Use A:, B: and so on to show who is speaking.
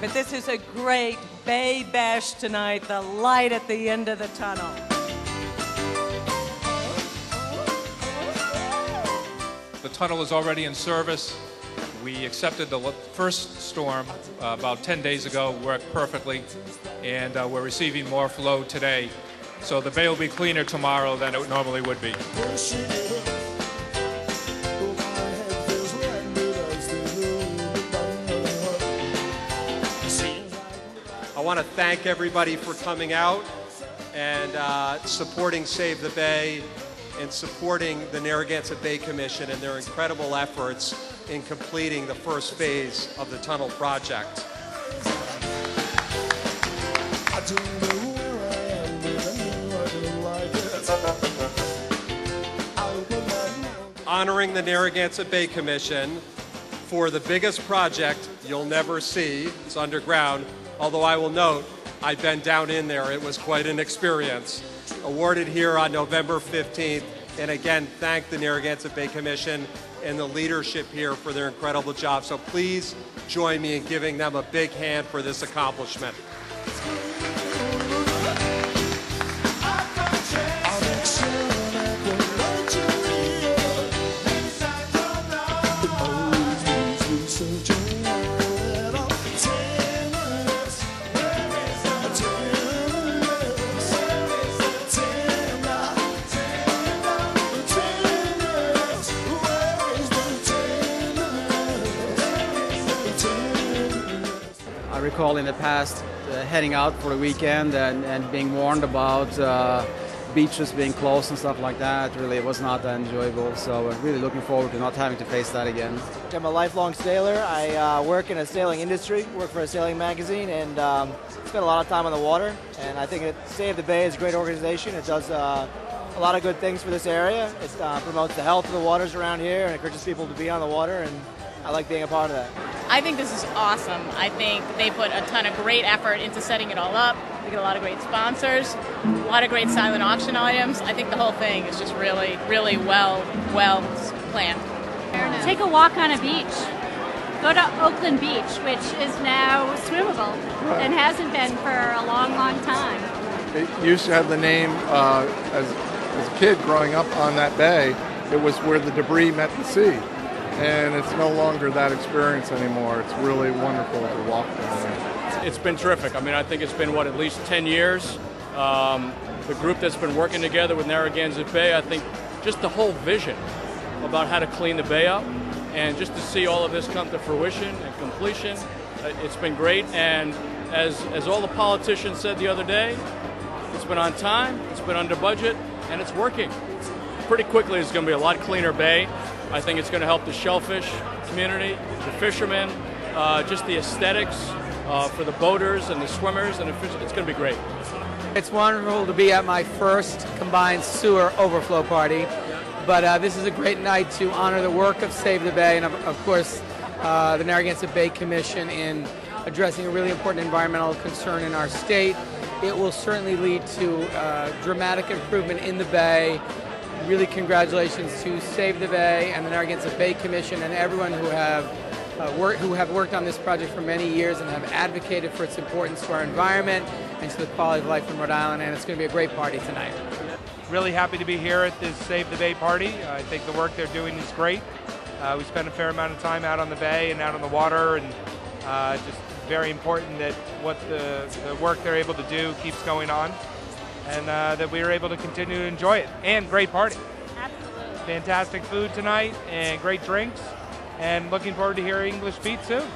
A: But this is a great Bay Bash tonight, the light at the end of the tunnel.
B: The tunnel is already in service. We accepted the first storm uh, about 10 days ago, worked perfectly, and uh, we're receiving more flow today. So the bay will be cleaner tomorrow than it normally would be.
C: I want to thank everybody for coming out and uh, supporting Save the Bay and supporting the Narragansett Bay Commission and their incredible efforts in completing the first phase of the tunnel project. Honoring the Narragansett Bay Commission for the biggest project you'll never see. It's underground. Although I will note, I've been down in there. It was quite an experience. Awarded here on November 15th. And again, thank the Narragansett Bay Commission and the leadership here for their incredible job. So please join me in giving them a big hand for this accomplishment.
D: I recall in the past uh, heading out for the weekend and, and being warned about uh, beaches being closed and stuff like that. Really, it was not that enjoyable. So, uh, really looking forward to not having to face that again.
E: I'm a lifelong sailor. I uh, work in a sailing industry, work for a sailing magazine, and um, spend a lot of time on the water. And I think that Save the Bay is a great organization. It does uh, a lot of good things for this area. It uh, promotes the health of the waters around here and encourages people to be on the water. And I like being a part of that.
F: I think this is awesome. I think they put a ton of great effort into setting it all up. We get a lot of great sponsors, a lot of great silent auction items. I think the whole thing is just really, really well, well planned.
G: Take a walk on a beach. Go to Oakland Beach, which is now swimmable and hasn't been for a long, long time.
H: It used to have the name uh, as, as a kid growing up on that bay. It was where the debris met the sea, and it's no longer that experience anymore. It's really wonderful to walk down there.
I: It's been terrific. I mean, I think it's been what at least 10 years. Um, the group that's been working together with Narragansett Bay, I think, just the whole vision about how to clean the bay up, and just to see all of this come to fruition and completion, uh, it's been great. And as as all the politicians said the other day, it's been on time, it's been under budget, and it's working. Pretty quickly, it's going to be a lot cleaner bay. I think it's going to help the shellfish community, the fishermen, uh, just the aesthetics uh, for the boaters and the swimmers, and it's going to be great.
D: It's wonderful to be at my first combined sewer overflow party. But uh, this is a great night to honor the work of Save the Bay and, of, of course, uh, the Narragansett Bay Commission in addressing a really important environmental concern in our state. It will certainly lead to uh, dramatic improvement in the Bay. Really, congratulations to Save the Bay and the Narragansett Bay Commission and everyone who have uh, work, who have worked on this project for many years and have advocated for its importance to our environment and to the quality of life in Rhode Island. And it's going to be a great party tonight.
J: Really happy to be here at this Save the Bay party. I think the work they're doing is great. Uh, we spend a fair amount of time out on the bay and out on the water, and uh, just very important that what the, the work they're able to do keeps going on, and uh, that we were able to continue to enjoy it. And great party.
G: Absolutely.
J: Fantastic food tonight and great drinks. And looking forward to hearing English Beat soon.